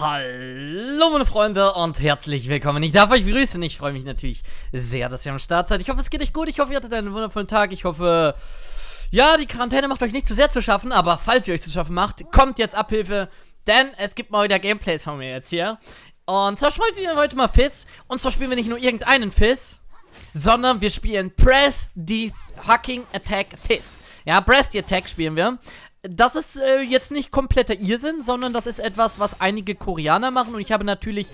Hallo meine Freunde und herzlich willkommen. Ich darf euch begrüßen. Ich freue mich natürlich sehr, dass ihr am Start seid. Ich hoffe, es geht euch gut. Ich hoffe, ihr hattet einen wundervollen Tag. Ich hoffe, ja, die Quarantäne macht euch nicht zu sehr zu schaffen, aber falls ihr euch zu schaffen macht, kommt jetzt Abhilfe, denn es gibt mal wieder Gameplays von mir jetzt hier. Und zwar spielen wir heute mal Fizz. Und zwar spielen wir nicht nur irgendeinen Fizz, sondern wir spielen Press the Fucking Attack Fizz. Ja, Press the Attack spielen wir das ist äh, jetzt nicht kompletter Irrsinn, sondern das ist etwas, was einige Koreaner machen. Und ich habe natürlich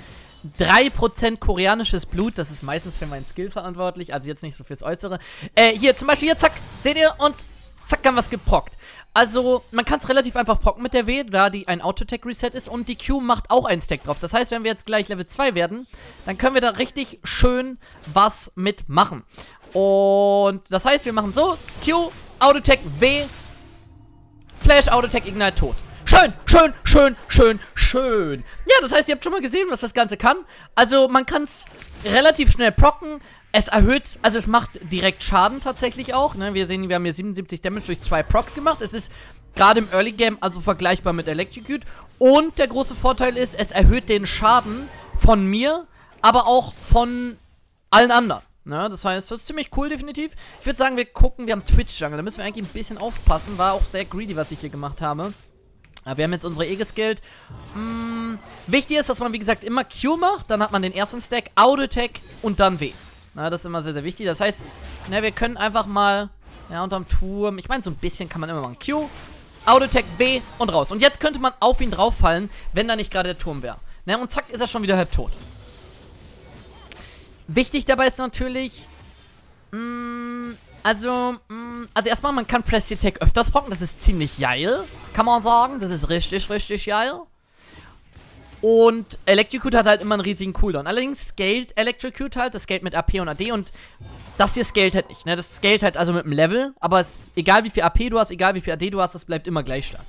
3% koreanisches Blut. Das ist meistens für meinen Skill verantwortlich, also jetzt nicht so fürs Äußere. Äh, hier zum Beispiel, hier, zack, seht ihr? Und zack, haben wir es geprockt. Also, man kann es relativ einfach procken mit der W, da die ein Auto-Tech-Reset ist. Und die Q macht auch einen Stack drauf. Das heißt, wenn wir jetzt gleich Level 2 werden, dann können wir da richtig schön was mitmachen. Und das heißt, wir machen so, Q, Auto-Tech, W, Flash, Autotech, Ignite, tot. Schön, schön, schön, schön, schön. Ja, das heißt, ihr habt schon mal gesehen, was das Ganze kann. Also, man kann es relativ schnell procken. Es erhöht, also es macht direkt Schaden tatsächlich auch. Ne? Wir sehen, wir haben hier 77 Damage durch zwei Procs gemacht. Es ist gerade im Early Game also vergleichbar mit Electrocute. Und der große Vorteil ist, es erhöht den Schaden von mir, aber auch von allen anderen. Ne, das heißt, das ist ziemlich cool, definitiv. Ich würde sagen, wir gucken, wir haben Twitch-Jungle. Da müssen wir eigentlich ein bisschen aufpassen. War auch sehr greedy, was ich hier gemacht habe. Aber wir haben jetzt unsere E geskillt. Hm, wichtig ist, dass man, wie gesagt, immer Q macht. Dann hat man den ersten Stack, Auto-Attack und dann W. Na, das ist immer sehr, sehr wichtig. Das heißt, ne, wir können einfach mal, ja, unterm Turm. Ich meine, so ein bisschen kann man immer machen. Q, Auto-Attack, W und raus. Und jetzt könnte man auf ihn drauffallen, wenn da nicht gerade der Turm wäre. Ne, und zack, ist er schon wieder halb tot. Wichtig dabei ist natürlich, mh, mm, also, mh, mm, also erstmal, man kann Press Tech öfters brocken, das ist ziemlich geil, kann man sagen. Das ist richtig, richtig geil. Und Electrocute hat halt immer einen riesigen Cooldown. Allerdings scaled Electrocute halt, das scaled mit AP und AD und das hier scaled halt nicht, ne? Das scaled halt also mit dem Level, aber es, egal wie viel AP du hast, egal wie viel AD du hast, das bleibt immer gleich stark.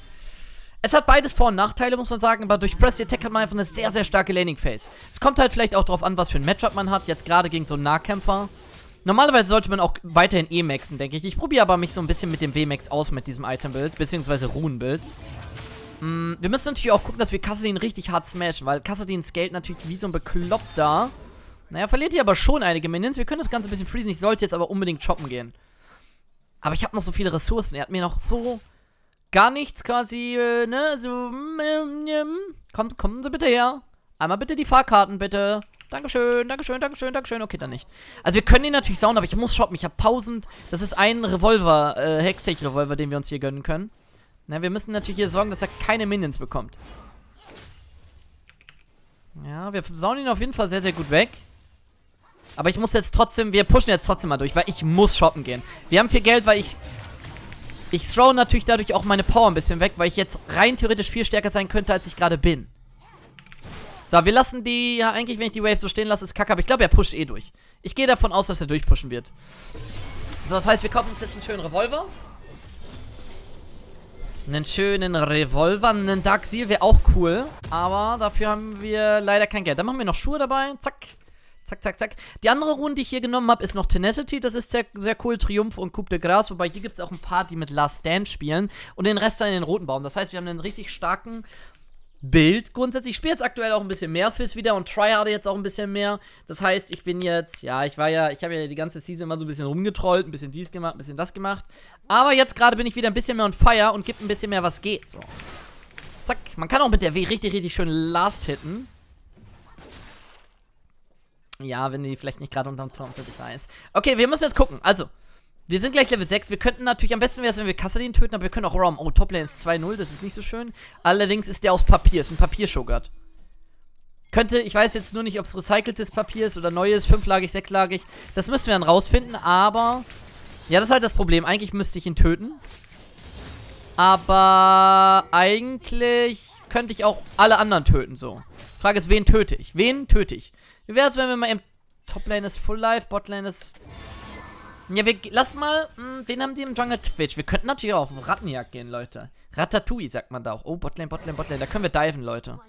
Es hat beides Vor- und Nachteile, muss man sagen, aber durch Press Attack hat man einfach eine sehr, sehr starke Laning Phase. Es kommt halt vielleicht auch darauf an, was für ein Matchup man hat, jetzt gerade gegen so einen Nahkämpfer. Normalerweise sollte man auch weiterhin E-Maxen, denke ich. Ich probiere aber mich so ein bisschen mit dem W-Max aus mit diesem Item-Bild, beziehungsweise Runen-Bild. Mm, wir müssen natürlich auch gucken, dass wir Kassadin richtig hart smashen, weil Kassadin scaled natürlich wie so ein Bekloppter. Naja, verliert hier aber schon einige Minions. Wir können das Ganze ein bisschen freezen. Ich sollte jetzt aber unbedingt choppen gehen. Aber ich habe noch so viele Ressourcen. Er hat mir noch so gar nichts quasi, äh, ne, so, mm, mm, mm, kommt, kommen Sie bitte her. Einmal bitte die Fahrkarten, bitte. Dankeschön, Dankeschön, Dankeschön, Dankeschön. Okay, dann nicht. Also wir können ihn natürlich sauen, aber ich muss shoppen. Ich habe 1000, das ist ein Revolver, äh, Hextech-Revolver, den wir uns hier gönnen können. Na, wir müssen natürlich hier sorgen, dass er keine Minions bekommt. Ja, wir sauen ihn auf jeden Fall sehr, sehr gut weg. Aber ich muss jetzt trotzdem, wir pushen jetzt trotzdem mal durch, weil ich muss shoppen gehen. Wir haben viel Geld, weil ich ich throw natürlich dadurch auch meine Power ein bisschen weg, weil ich jetzt rein theoretisch viel stärker sein könnte, als ich gerade bin. So, wir lassen die, ja eigentlich, wenn ich die Wave so stehen lasse, ist kacke, aber ich glaube, er pusht eh durch. Ich gehe davon aus, dass er durchpushen wird. So, das heißt, wir kaufen uns jetzt einen schönen Revolver. Einen schönen Revolver, einen Dark Seal wäre auch cool, aber dafür haben wir leider kein Geld. Dann machen wir noch Schuhe dabei, zack. Zack, zack, zack. Die andere Runde, die ich hier genommen habe, ist noch Tenacity. Das ist sehr, sehr cool. Triumph und Coupe de Gras. Wobei hier gibt es auch ein paar, die mit Last Stand spielen. Und den Rest dann in den roten Baum. Das heißt, wir haben einen richtig starken Bild grundsätzlich. Ich spiele jetzt aktuell auch ein bisschen mehr Fizz wieder und tryharde jetzt auch ein bisschen mehr. Das heißt, ich bin jetzt, ja, ich war ja, ich habe ja die ganze Season immer so ein bisschen rumgetrollt, ein bisschen dies gemacht, ein bisschen das gemacht. Aber jetzt gerade bin ich wieder ein bisschen mehr on fire und gibt ein bisschen mehr, was geht. So. Zack. Man kann auch mit der W richtig, richtig schön Last hitten. Ja, wenn die vielleicht nicht gerade unterm Turm sind, ich weiß. Okay, wir müssen jetzt gucken. Also, wir sind gleich Level 6. Wir könnten natürlich, am besten wäre es, wenn wir Kassadin töten, aber wir können auch Rom. Oh, Toplane ist 2-0, das ist nicht so schön. Allerdings ist der aus Papier, ist ein Papierschogert. Könnte, ich weiß jetzt nur nicht, ob es recyceltes Papier ist oder neues, fünflagig, sechslagig. Das müssen wir dann rausfinden, aber... Ja, das ist halt das Problem. Eigentlich müsste ich ihn töten. Aber eigentlich könnte ich auch alle anderen töten, so. Frage ist, wen töte ich? Wen töte ich? Wie wäre es, wenn wir mal im Toplane ist Full Life, Botlane ist... Ja, wir lass mal, mh, hm, wen haben die im Jungle Twitch? Wir könnten natürlich auch auf Rattenjagd gehen, Leute. Ratatouille sagt man da auch. Oh, Botlane, Botlane, Botlane. Da können wir diven, Leute.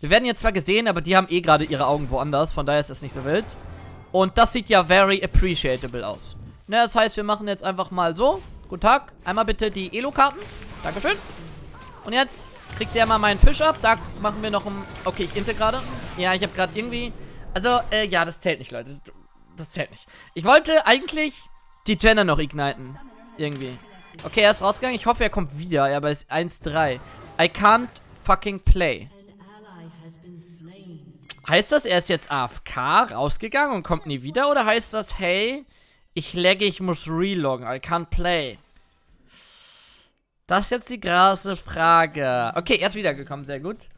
Wir werden jetzt zwar gesehen, aber die haben eh gerade ihre Augen woanders. Von daher ist das nicht so wild. Und das sieht ja very appreciable aus. Ne, das heißt, wir machen jetzt einfach mal so. Guten Tag. Einmal bitte die Elo-Karten. Dankeschön. Und jetzt kriegt der mal meinen Fisch ab. Da machen wir noch ein... Okay, ich inte gerade. Ja, ich habe gerade irgendwie... Also, äh, ja, das zählt nicht, Leute. Das zählt nicht. Ich wollte eigentlich die Jenner noch igniten. Irgendwie. Okay, er ist rausgegangen. Ich hoffe, er kommt wieder. Aber es ist 1-3. I can't fucking play. Heißt das, er ist jetzt AFK rausgegangen und kommt nie wieder? Oder heißt das, hey, ich lagge, ich muss reloggen, I can't play? Das ist jetzt die krasse Frage. Okay, er ist wiedergekommen, sehr gut.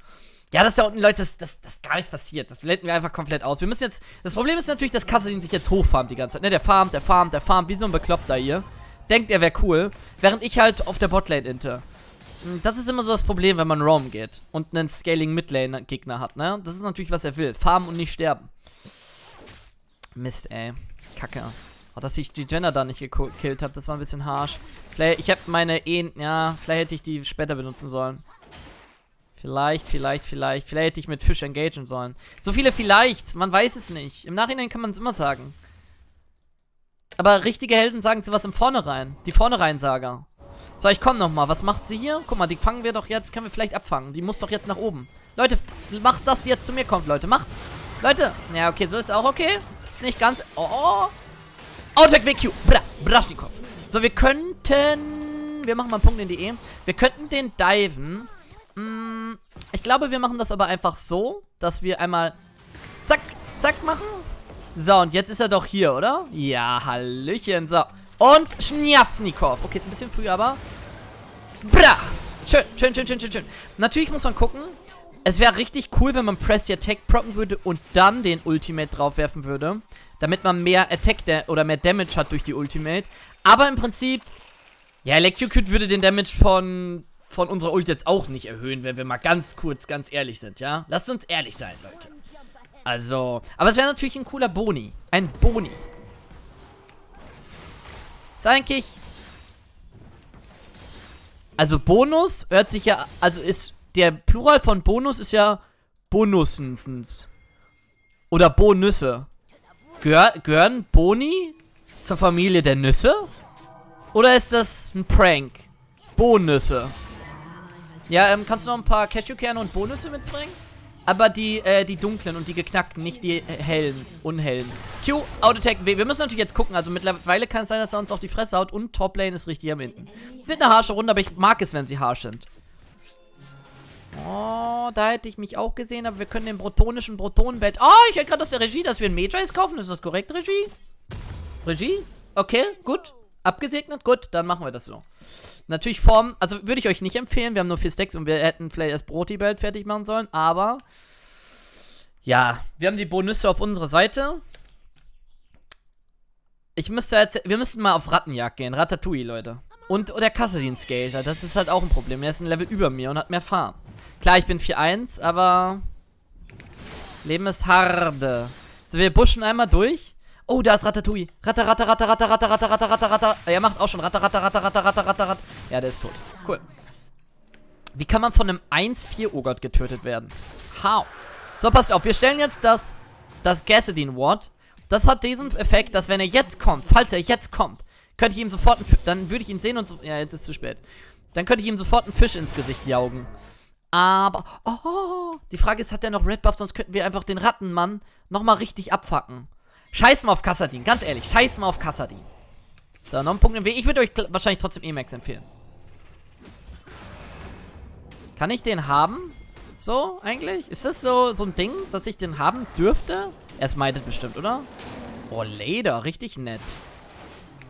Ja, das ist ja unten, Leute, das, das, das ist gar nicht passiert. Das blenden wir einfach komplett aus. Wir müssen jetzt, das Problem ist natürlich, dass Kassadin sich jetzt hochfarmt die ganze Zeit. Ne, der farmt, der farmt, der farmt, wie so ein Bekloppter hier. Denkt, er wäre cool. Während ich halt auf der Botlane inte. Hm, das ist immer so das Problem, wenn man Roam geht und einen Scaling Midlane Gegner hat, ne? Das ist natürlich, was er will. Farmen und nicht sterben. Mist, ey. Kacke. Oh, dass ich die Jenner da nicht gekillt habe, das war ein bisschen harsh. Vielleicht, ich habe meine E... Ja, vielleicht hätte ich die später benutzen sollen. Vielleicht, vielleicht, vielleicht. Vielleicht hätte ich mit Fisch engagen sollen. So viele vielleicht. Man weiß es nicht. Im Nachhinein kann man es immer sagen. Aber richtige Helden sagen sie was im Vornherein. Die Vornherein-Sager. So, ich komme nochmal. Was macht sie hier? Guck mal, die fangen wir doch jetzt, können wir vielleicht abfangen. Die muss doch jetzt nach oben. Leute, macht, dass die jetzt zu mir kommt, Leute. Macht. Leute. Ja, okay, so ist auch okay. Ist nicht ganz... Oh. Outback WQ. Bra. Braschnikow. So, wir könnten... Wir machen mal einen Punkt in die E. Wir könnten den diven. Hm, ich glaube, wir machen das aber einfach so, dass wir einmal... Zack, zack machen. So, und jetzt ist er doch hier, oder? Ja, Hallöchen. So. Und Schniafsnikow. Okay, ist ein bisschen früh, aber... Bra! Schön, schön, schön, schön, schön, schön. Natürlich muss man gucken. Es wäre richtig cool, wenn man Press the Attack procken würde und dann den Ultimate draufwerfen würde. Damit man mehr Attack oder mehr Damage hat durch die Ultimate. Aber im Prinzip... Ja, Electrocute würde den Damage von, von unserer Ult jetzt auch nicht erhöhen, wenn wir mal ganz kurz, ganz ehrlich sind, ja? Lasst uns ehrlich sein, Leute. Also... Aber es wäre natürlich ein cooler Boni. Ein Boni. Ist eigentlich... Also Bonus hört sich ja... Also ist... Der Plural von Bonus ist ja Bonussens. Oder Bonüsse. Gehör, gehören Boni zur Familie der Nüsse? Oder ist das ein Prank? Bonüsse. Ja, ähm, kannst du noch ein paar Cashewkerne und Bonusse mitbringen? Aber die, äh, die dunklen und die geknackten, nicht die hellen, unhellen. Q, Autotech W. Wir müssen natürlich jetzt gucken. Also mittlerweile kann es sein, dass er uns auf die Fresse haut und Toplane ist richtig am hinten. Wird eine harsche Runde, aber ich mag es, wenn sie harsch sind. Oh, da hätte ich mich auch gesehen, aber wir können den bretonischen Bretonenbett. Oh, ich höre gerade aus der Regie, dass wir einen Major kaufen. Ist das korrekt, Regie? Regie? Okay, gut. Abgesegnet? Gut, dann machen wir das so. Natürlich Form, also würde ich euch nicht empfehlen. Wir haben nur vier Stacks und wir hätten vielleicht das Broti-Belt fertig machen sollen. Aber, ja, wir haben die Bonusse auf unserer Seite. Ich müsste jetzt, wir müssten mal auf Rattenjagd gehen. Ratatouille, Leute. Und der Kassadin-Scale, das ist halt auch ein Problem. Er ist ein Level über mir und hat mehr Farm. Klar, ich bin 4-1, aber Leben ist hart. So, wir pushen einmal durch. Oh, da ist Ratatouille. Ratter, ratter, ratter, ratter, ratter, ratter, ratter, ratter, ratter. Er macht auch schon Ratter, ratter, ratter, ratter, ratter, ratter, ratter. Ja, der ist tot. Cool. Wie kann man von einem 1-4-Ogott getötet werden? How? So, passt auf. Wir stellen jetzt das, das Gassadin Ward. Das hat diesen Effekt, dass wenn er jetzt kommt, falls er jetzt kommt, könnte ich ihm sofort Dann würde ich ihn sehen und so. Ja, jetzt ist zu spät. Dann könnte ich ihm sofort einen Fisch ins Gesicht jaugen. Aber. Oh, die Frage ist, hat der noch Red Buff? Sonst könnten wir einfach den Rattenmann nochmal richtig abfacken. Scheiß mal auf Kassadin, ganz ehrlich. Scheiß mal auf Kassadin. So, noch ein Punkt im Weg. Ich würde euch wahrscheinlich trotzdem Emax empfehlen. Kann ich den haben? So, eigentlich? Ist das so, so ein Ding, dass ich den haben dürfte? Er smitet bestimmt, oder? Oh, Leder. Richtig nett.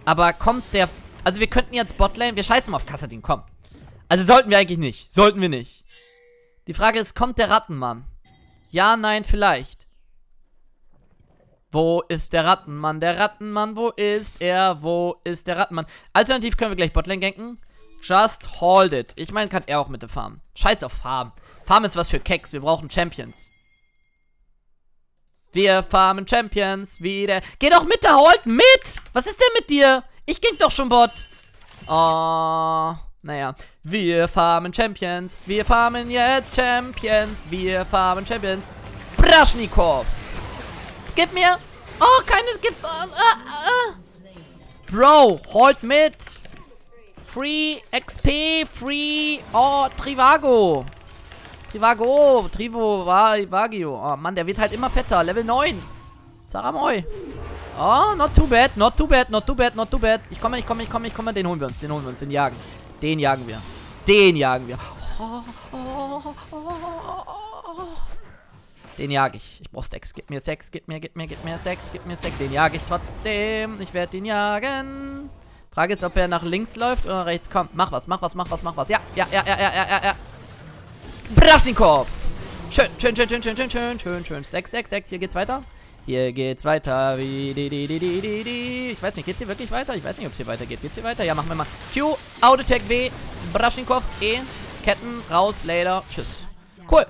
Aber kommt der... Also wir könnten jetzt Botlane... Wir scheißen mal auf Kassadin, komm. Also sollten wir eigentlich nicht. Sollten wir nicht. Die Frage ist, kommt der Rattenmann? Ja, nein, vielleicht. Wo ist der Rattenmann? Der Rattenmann, wo ist er? Wo ist der Rattenmann? Alternativ können wir gleich Botlane ganken. Just hold it. Ich meine, kann er auch mit der Farm. Scheiß auf Farm. Farm ist was für Keks. Wir brauchen Champions. Wir farmen Champions wieder. Geh doch mit, der Hold mit! Was ist denn mit dir? Ich ging doch schon Bot. Oh, naja. Wir farmen Champions. Wir farmen jetzt Champions. Wir farmen Champions. Braschnikow. Gib mir. Oh, keine. Gib. Uh, uh. Bro, hold mit. Free XP, Free, oh, Trivago. Trivago, Trivo, Vagio. Oh Mann, der wird halt immer fetter. Level 9. Saramoi. Oh, not too bad, not too bad, not too bad, not too bad. Ich komme, ich komme, ich komme, ich komme. Den holen wir uns, den holen wir uns, den jagen. Den jagen wir. Den jagen wir. Oh, oh, oh, den jag ich. Ich brauch Stacks. Gib mir Stacks, gib mir, gib mir, gib mir Stacks, gib mir Stacks. Den jag ich trotzdem. Ich werde den jagen. Frage ist, ob er nach links läuft oder rechts kommt. Mach was, mach was, mach was, mach was. Ja, ja, ja, ja, ja, ja, ja. Braschnikov. Schön, schön, schön, schön, schön, schön, schön, schön, schön. Stacks, Stacks, Stacks. Hier geht's weiter. Hier geht's weiter. Wie, di, di, di, di, di, di. Ich weiß nicht, geht's hier wirklich weiter? Ich weiß nicht, ob es hier weitergeht. Geht's hier weiter? Ja, machen wir mal. Q, Autotech W, Braschnikov, E, Ketten, raus, Later, tschüss. Cool.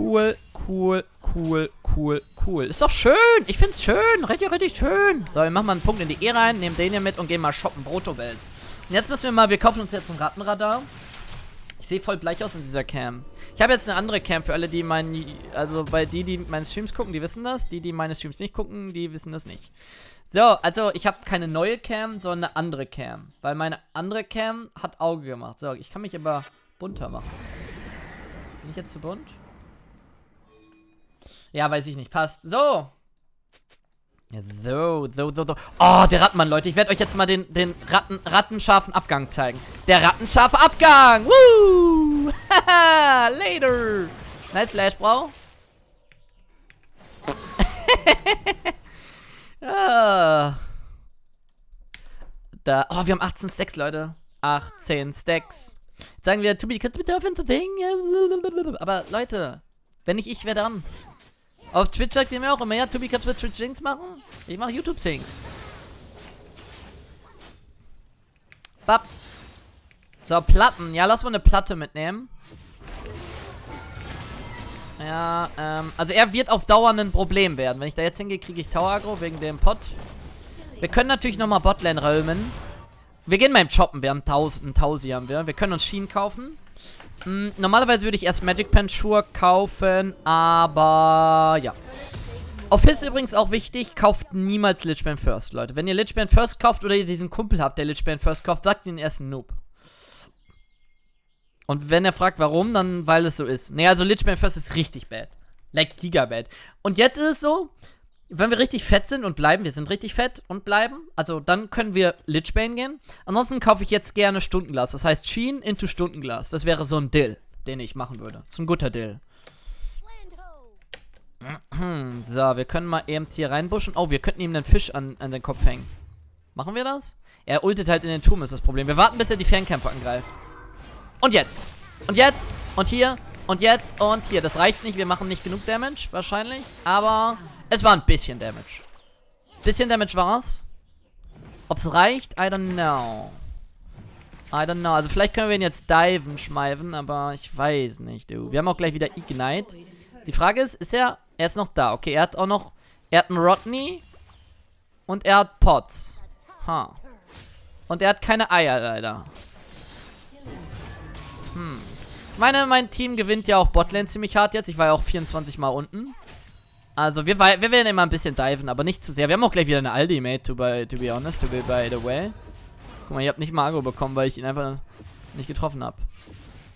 Cool, cool, cool, cool, cool. Ist doch schön. Ich find's schön. Richtig, richtig schön. So, wir machen mal einen Punkt in die E rein, nehmen den hier mit und gehen mal shoppen. Brutto-Welt. Und jetzt müssen wir mal, wir kaufen uns jetzt ein Rattenradar sehe voll bleich aus in dieser Cam. Ich habe jetzt eine andere Cam für alle, die meinen, also bei die, die meine Streams gucken, die wissen das. Die, die meine Streams nicht gucken, die wissen das nicht. So, also ich habe keine neue Cam, sondern eine andere Cam. Weil meine andere Cam hat Auge gemacht. So, ich kann mich aber bunter machen. Bin ich jetzt zu bunt? Ja, weiß ich nicht. Passt. So, so, so, so, so. Oh, der Rattenmann, Leute. Ich werde euch jetzt mal den, den Ratten, rattenscharfen Abgang zeigen. Der rattenscharfe Abgang. Woo! Haha, later. Nice Flash, Bro. ah. Da. Oh, wir haben 18 Stacks, Leute. 18 Stacks. Jetzt sagen wir, to be, bitte auf thing. Aber Leute, wenn nicht ich, wer dann? Auf Twitch sagt ihr mir auch immer, ja, Tobi, kannst du Twitch Things machen? Ich mache YouTube Things. Bap. So, Platten. Ja, lass mal eine Platte mitnehmen. Ja, ähm, also er wird auf Dauer ein Problem werden. Wenn ich da jetzt hingehe, kriege ich Tower Agro wegen dem Pot. Wir können natürlich nochmal Botlane roamen. Wir gehen mal im Shoppen. Wir haben 1000, 1000 haben wir. Wir können uns Schienen kaufen. Hm, normalerweise würde ich erst Magic Sure kaufen, aber ja. Auf Hiss übrigens auch wichtig, kauft niemals Lichband First, Leute. Wenn ihr Lichband First kauft oder ihr diesen Kumpel habt, der Lichband First kauft, sagt ihn erst ein Noob. Und wenn er fragt, warum, dann weil es so ist. Ne, also Lichband First ist richtig bad. Like Gigabad. Und jetzt ist es so, wenn wir richtig fett sind und bleiben, wir sind richtig fett und bleiben, also dann können wir Lichbane gehen. Ansonsten kaufe ich jetzt gerne Stundenglas. Das heißt Sheen into Stundenglas. Das wäre so ein Dill, den ich machen würde. Das ist ein guter Dill. So, wir können mal eben hier reinbuschen. Oh, wir könnten ihm einen Fisch an, an den Kopf hängen. Machen wir das? Er ultet halt in den Turm, ist das Problem. Wir warten, bis er die Fernkämpfer angreift. Und jetzt. Und jetzt. Und hier. Und jetzt. Und hier. Das reicht nicht. Wir machen nicht genug Damage, wahrscheinlich. Aber es war ein bisschen Damage. Bisschen Damage war's. Ob es reicht? I don't know. I don't know. Also vielleicht können wir ihn jetzt diven, schmeifen, aber ich weiß nicht, du. Wir haben auch gleich wieder Ignite. Die Frage ist, ist er... Er ist noch da. Okay, er hat auch noch... Er hat einen Rodney. Und er hat Pots. Ha. Und er hat keine Eier, leider. Hm. Ich meine, mein Team gewinnt ja auch Botlane ziemlich hart jetzt. Ich war ja auch 24 Mal unten. Also, wir, wir werden immer ein bisschen diven, aber nicht zu sehr. Wir haben auch gleich wieder eine Ultimate, to, be, to be honest, to be by the way. Guck mal, ihr habt nicht mal bekommen, weil ich ihn einfach nicht getroffen habe.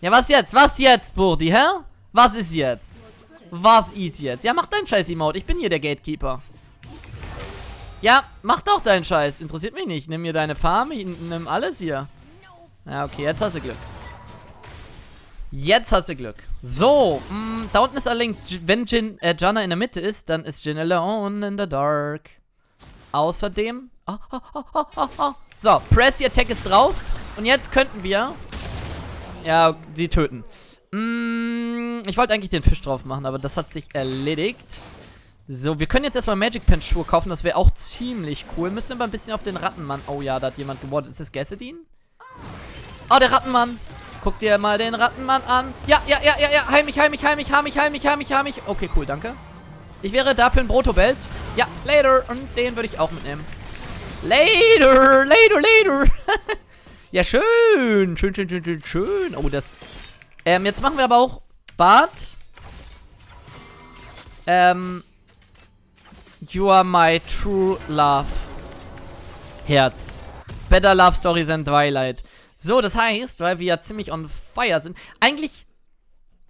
Ja, was jetzt? Was jetzt, Burdi, hä? Was ist jetzt? Was ist jetzt? Ja, mach deinen scheiß Emote. Ich bin hier der Gatekeeper. Ja, mach doch deinen Scheiß. Interessiert mich nicht. Nimm mir deine Farm, nimm alles hier. Ja, okay, jetzt hast du Glück. Jetzt hast du Glück. So, mh, mm, da unten ist allerdings, wenn Jin, äh, Janna in der Mitte ist, dann ist Jin alone in the dark. Außerdem, oh, oh, oh, so, Pressy Attack ist drauf. Und jetzt könnten wir, ja, sie töten. Mm, ich wollte eigentlich den Fisch drauf machen, aber das hat sich erledigt. So, wir können jetzt erstmal Magic Pen Schuhe kaufen, das wäre auch ziemlich cool. Müssen aber ein bisschen auf den Rattenmann. Oh ja, da hat jemand gewordet. Ist das Gassedin? Oh, der Rattenmann. Guck dir mal den Rattenmann an. Ja, ja, ja, ja, ja. Heim mich, heim mich, heim mich, heim mich, heim mich, heim mich, heim mich. Okay, cool, danke. Ich wäre dafür ein Brotobelt. Ja, later. Und den würde ich auch mitnehmen. Later, later, later. ja, schön. Schön, schön, schön, schön, schön. Oh, das... Ähm, jetzt machen wir aber auch Bart. Ähm... You are my true love. Herz. Better Love Story than Twilight. So, das heißt, weil wir ja ziemlich on fire sind. Eigentlich,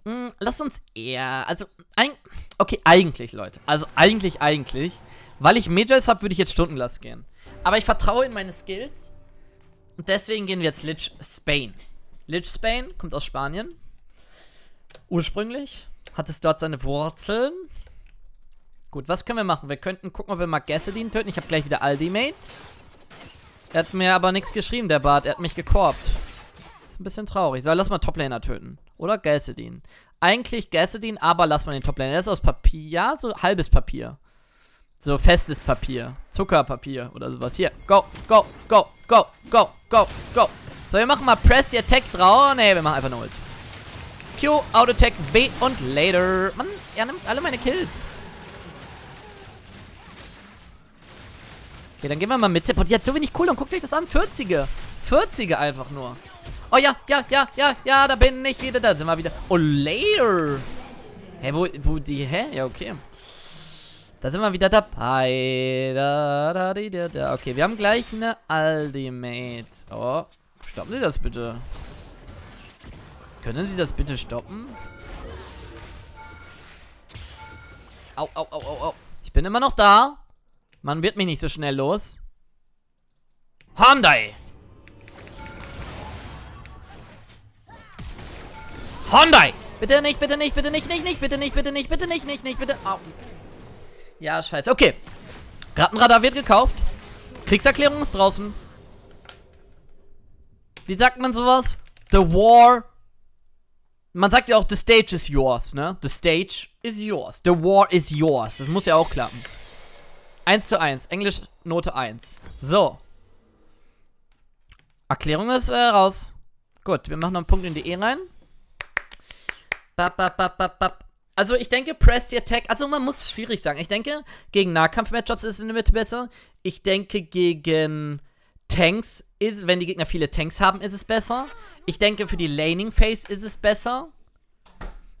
mh, hm, lass uns eher, also, ein, okay, eigentlich, Leute. Also, eigentlich, eigentlich. Weil ich Majors habe, würde ich jetzt Stundenglas gehen. Aber ich vertraue in meine Skills. Und deswegen gehen wir jetzt Lich Spain. Lich Spain kommt aus Spanien. Ursprünglich. Hat es dort seine Wurzeln. Gut, was können wir machen? Wir könnten gucken, ob wir mal Gasoline töten. Ich habe gleich wieder Ultimate. Er hat mir aber nichts geschrieben, der Bart. Er hat mich gekorbt. Ist ein bisschen traurig. So, lass mal Toplaner töten. Oder Gasoline. Eigentlich Gasoline, aber lass mal den Toplaner. Der ist aus Papier. Ja, so halbes Papier. So festes Papier. Zuckerpapier oder sowas. Hier. Go, go, go, go, go, go, go. So, wir machen mal Press the Attack drauf. Ne, wir machen einfach nur Ult. Q, Auto Attack, B und Later. Mann, er nimmt alle meine Kills. Okay, dann gehen wir mal mit die hat so wenig cool und guckt euch das an. 40er. 40er einfach nur. Oh ja, ja, ja, ja, ja, da bin ich wieder. Da sind wir wieder. Oh, later. Hä, wo, wo die, hä? Ja, okay. Da sind wir wieder dabei. Da, da, da, da, da. Okay, wir haben gleich eine Ultimate. Oh, stoppen Sie das bitte. Können Sie das bitte stoppen? Au, au, au, au, au. Ich bin immer noch da. Man wird mich nicht so schnell los. Hyundai! Hyundai! Bitte nicht, bitte nicht, bitte nicht, nicht, nicht, bitte nicht, bitte nicht, bitte nicht, nicht, nicht, bitte. Au. Ja, scheiße. Okay. Rattenradar wird gekauft. Kriegserklärung ist draußen. Wie sagt man sowas? The war. Man sagt ja auch, the stage is yours, ne? The stage is yours. The war is yours. Das muss ja auch klappen. 1 zu 1. Englisch Note 1. So. Erklärung ist äh, raus. Gut, wir machen noch einen Punkt in die E rein. Bap, bap, bap, bap, bap. Also ich denke, Press the Attack, also man muss schwierig sagen. Ich denke, gegen Nahkampf-Matchups ist es in der Mitte besser. Ich denke, gegen Tanks ist, wenn die Gegner viele Tanks haben, ist es besser. Ich denke, für die Laning Phase ist es besser.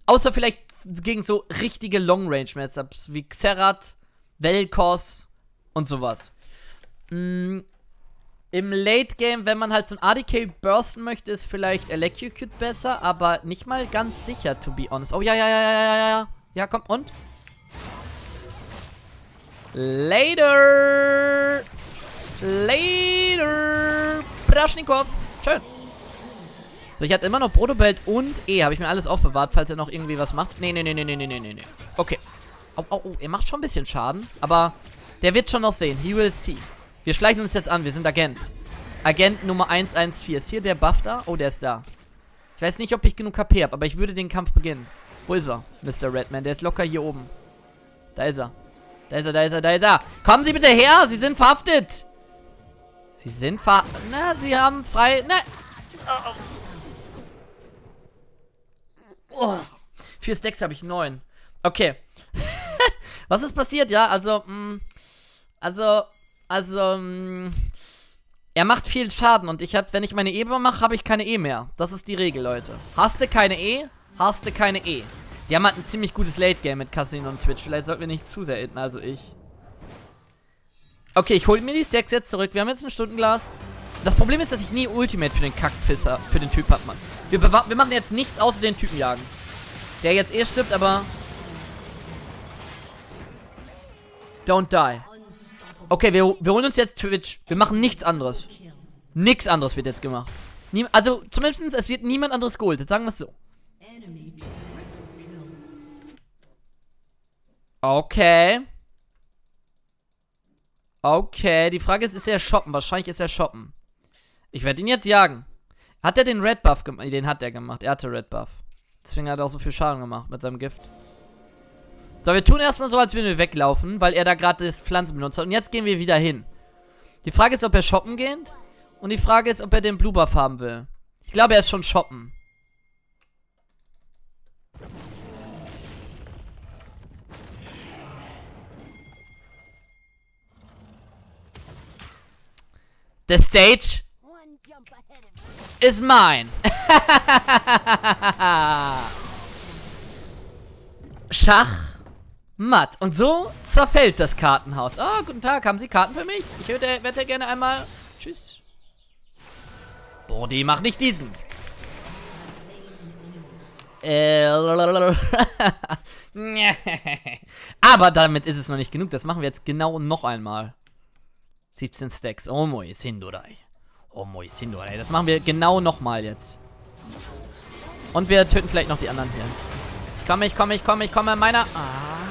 Außer vielleicht gegen so richtige Long-Range-Matchups wie Xerath, Velkos und sowas. Mm, Im Late Game, wenn man halt so ein ADK bursten möchte, ist vielleicht Electrocute besser, aber nicht mal ganz sicher, to be honest. Oh, ja, ja, ja, ja, ja, ja, ja. Ja, komm, und? Later! Later! Praschnikow! Schön. So, ich hatte immer noch Protobelt und E. Habe ich mir alles aufbewahrt, falls er noch irgendwie was macht. Nee, nee, nee, nee, nee, nee, nee, nee. Okay. Oh, oh, oh, er macht schon ein bisschen Schaden. Aber der wird schon noch sehen. He will see. Wir schleichen uns jetzt an. Wir sind Agent. Agent Nummer 114. Ist hier der Buff da? Oh, der ist da. Ich weiß nicht, ob ich genug KP habe, aber ich würde den Kampf beginnen. Wo ist er, Mr. Redman? Der ist locker hier oben. Da ist er. Da ist er, da ist er, da ist er. Kommen Sie bitte her! Sie sind verhaftet! Sie sind ver... Na, Sie haben frei... Na... Oh, oh. oh. Vier Stacks habe ich, neun. Okay. Was ist passiert? Ja, also, mh, mm, also, also, mh, mm, er macht viel Schaden und ich hab, wenn ich meine E mache, habe ich keine E mehr. Das ist die Regel, Leute. Hast du keine E, hast du keine E. Die haben halt ein ziemlich gutes Late-Game mit Casino und Twitch. Vielleicht sollten wir nicht zu sehr hitten, also ich. Okay, ich hole mir die Stacks jetzt zurück. Wir haben jetzt ein Stundenglas. Das Problem ist, dass ich nie Ultimate für den Kackfisser, für den Typ hab, Mann. Wir, wir machen jetzt nichts außer den Typen jagen. Der jetzt eh stirbt, aber Don't die. Okay, wir, wir holen uns jetzt Twitch. Wir machen nichts anderes. Nichts anderes wird jetzt gemacht. Nie, also, zumindest, es wird niemand anderes geholt. sagen wir es so. Okay. Okay, die Frage ist, ist er shoppen? Wahrscheinlich ist er shoppen. Ich werde ihn jetzt jagen. Hat er den Red Buff gemacht? Den hat er gemacht. Er hatte Red Buff. Deswegen hat er auch so viel Schaden gemacht mit seinem Gift. So, wir tun erstmal so, als würden wir weglaufen, weil er da gerade das Pflanzen benutzt hat. Und jetzt gehen wir wieder hin. Die Frage ist, ob er shoppen geht. Und die Frage ist, ob er den Blue Buff haben will. Ich glaube, er ist schon shoppen. The stage is mine. Schach matt. Und so zerfällt das Kartenhaus. Oh, guten Tag, haben Sie Karten für mich? Ich würde, hätte gerne einmal... Tschüss. Brody, mach nicht diesen. Äh, Aber damit ist es noch nicht genug. Das machen wir jetzt genau noch einmal. 17 Stacks. Omoi Sindurai. Omoi Sindurai. Das machen wir genau nochmal jetzt. Und wir töten vielleicht noch die anderen hier. Ich komme, ich komme, ich komme, ich komme. Meiner. Ah.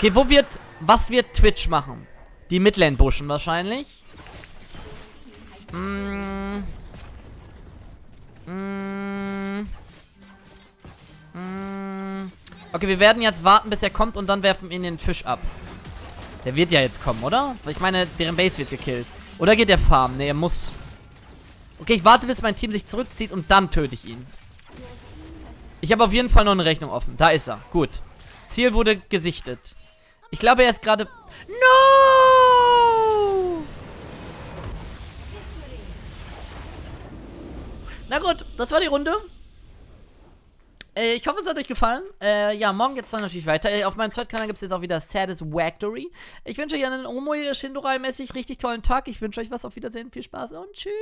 Okay, wo wird. Was wird Twitch machen? Die Midlane pushen wahrscheinlich. Mm. Mm. Mm. Okay, wir werden jetzt warten, bis er kommt und dann werfen wir ihn den Fisch ab. Der wird ja jetzt kommen, oder? Ich meine, deren Base wird gekillt. Oder geht der farmen? Ne, er muss... Okay, ich warte, bis mein Team sich zurückzieht und dann töte ich ihn. Ich habe auf jeden Fall noch eine Rechnung offen. Da ist er. Gut. Ziel wurde gesichtet. Ich glaube, er ist gerade... No! Na gut, das war die Runde. Äh, ich hoffe, es hat euch gefallen. Äh, ja, morgen geht's dann natürlich weiter. Äh, auf meinem zweiten Kanal gibt es jetzt auch wieder Saddest Wactory. Ich wünsche euch einen Omoi Shindorai-mäßig richtig tollen Tag. Ich wünsche euch was. Auf Wiedersehen. Viel Spaß und tschüss.